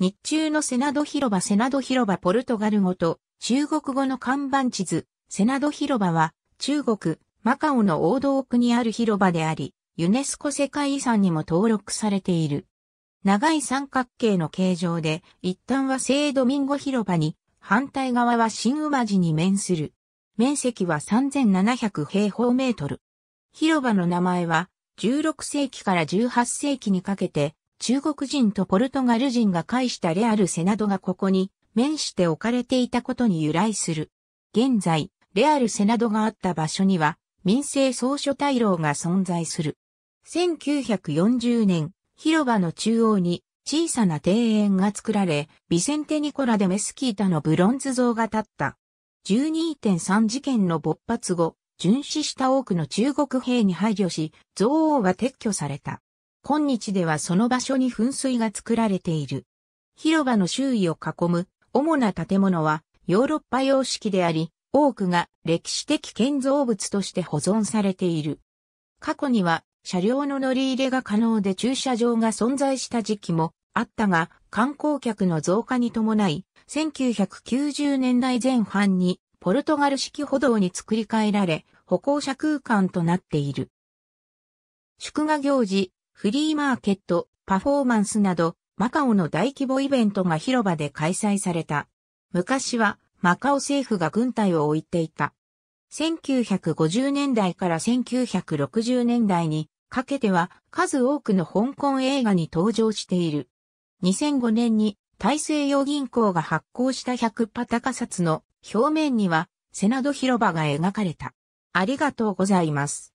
日中のセナド広場セナド広場ポルトガル語と中国語の看板地図、セナド広場は中国、マカオの大道区にある広場であり、ユネスコ世界遺産にも登録されている。長い三角形の形状で、一端は聖ドミンゴ広場に、反対側は新馬寺に面する。面積は3700平方メートル。広場の名前は、16世紀から18世紀にかけて、中国人とポルトガル人が介したレアルセナドがここに面して置かれていたことに由来する。現在、レアルセナドがあった場所には民生総書大楼が存在する。1940年、広場の中央に小さな庭園が作られ、ビセンテ・ニコラ・デ・メスキータのブロンズ像が立った。12.3事件の勃発後、巡視した多くの中国兵に配慮し、憎悪は撤去された。今日ではその場所に噴水が作られている。広場の周囲を囲む主な建物はヨーロッパ様式であり、多くが歴史的建造物として保存されている。過去には車両の乗り入れが可能で駐車場が存在した時期もあったが、観光客の増加に伴い、1990年代前半にポルトガル式歩道に作り変えられ、歩行者空間となっている。祝賀行事、フリーマーケット、パフォーマンスなど、マカオの大規模イベントが広場で開催された。昔はマカオ政府が軍隊を置いていた。1950年代から1960年代にかけては数多くの香港映画に登場している。2005年に大西洋銀行が発行した100パタカ札の表面にはセナド広場が描かれた。ありがとうございます。